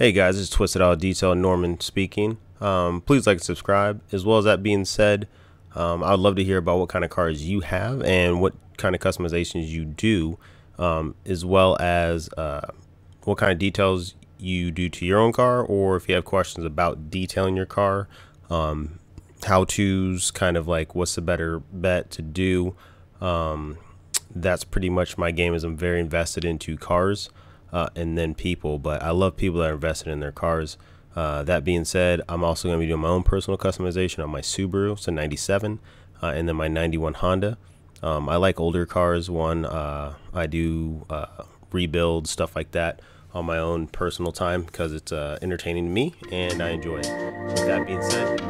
Hey guys, it's Twisted Auto Detail Norman speaking. Um, please like and subscribe. As well as that being said, um, I would love to hear about what kind of cars you have and what kind of customizations you do, um, as well as uh, what kind of details you do to your own car, or if you have questions about detailing your car, um, how to's, kind of like what's the better bet to do. Um, that's pretty much my game. Is I'm very invested into cars uh, and then people. But I love people that are invested in their cars. Uh, that being said, I'm also going to be doing my own personal customization on my Subaru, so 97, uh, and then my 91 Honda. Um, I like older cars. One, uh, I do uh, rebuild stuff like that on my own personal time because it's uh, entertaining to me and I enjoy it. With that being said.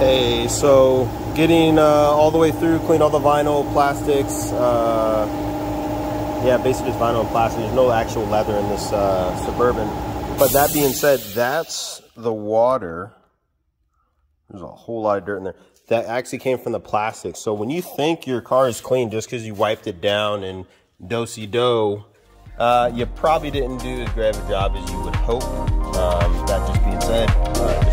Hey, so getting uh, all the way through, clean all the vinyl, plastics. Uh, yeah, basically just vinyl and plastic. There's no actual leather in this uh, Suburban. But that being said, that's the water. There's a whole lot of dirt in there. That actually came from the plastic. So when you think your car is clean just because you wiped it down and do-si-do, uh, you probably didn't do as great of a job as you would hope. Um, that just being said, uh,